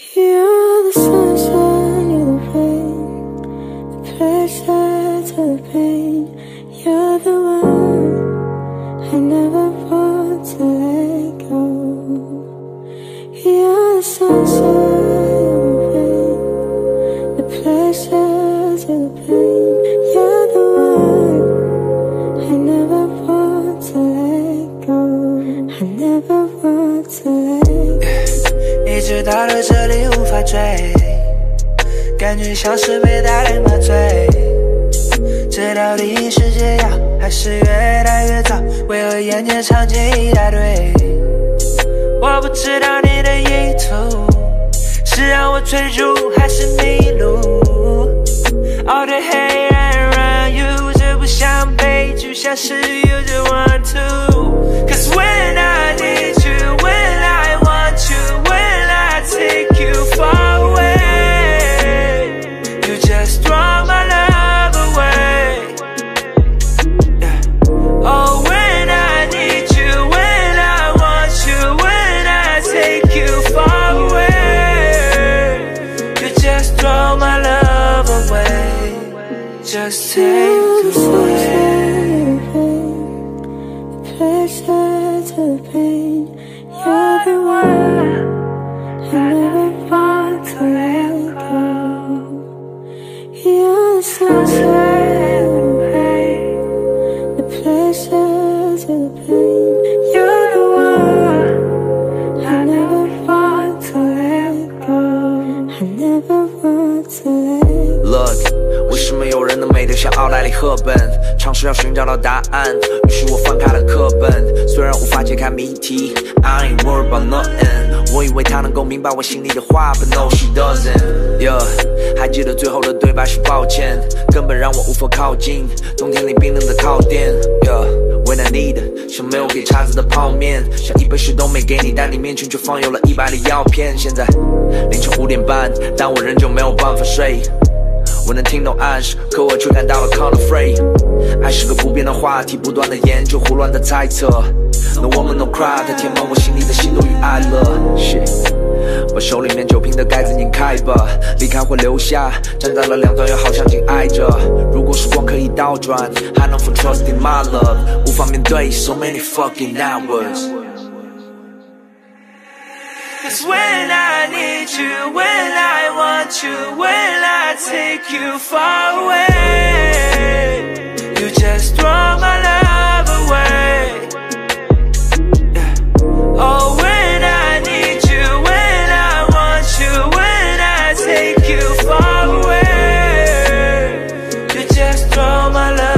You're the sunshine, you're the rain, the pleasure to the pain. You're the one I never want to let go. You're the sunshine, you're the rain, the pleasure to the pain. You're the one I never want to let go. I never want to let go. 一直到了这里无法追，感觉像是被大人麻醉。这到底是解药还是越来越糟？为何眼前场景一大堆？我不知道你的意图是让我追逐还是迷路？All the hate I run you，这不像悲剧，像是有 Just take away. Pleasure to the pain, you're the one I never want to let go. You're the sunshine, the rain, the pleasure to the pain, you're the one I never want to let go. I never want to let go. Look，为什么有人能美得像奥黛丽·赫本？尝试要寻找到答案，于是我翻开了课本，虽然无法解开谜题，I ain't worried about nothing。我以为她能够明白我心里的话，But no she doesn't。Yeah，还记得最后的对白是抱歉，根本让我无法靠近冬天里冰冷的靠垫。Yeah，when I need，像没有给叉子的泡面，像一杯水都没给你，但你面前却放有了一百粒药片。现在凌晨五点半，但我仍旧没有办法睡。我能听懂暗示，可我却感到了 kind of free。爱是个不变的话题，不断的研究，胡乱的猜测。No woman no cry，它填满我心里的心动与爱乐。Shit，把手里面酒瓶的盖子拧开吧，离开或留下，站在了两端又好像紧挨着。如果时光可以倒转，还能否 trust in my love？无法面对 so many fucking hours。Cause when I need you, when I want you, when I take you far away, you just throw my love away. Oh, when I need you, when I want you, when I take you far away, you just throw my love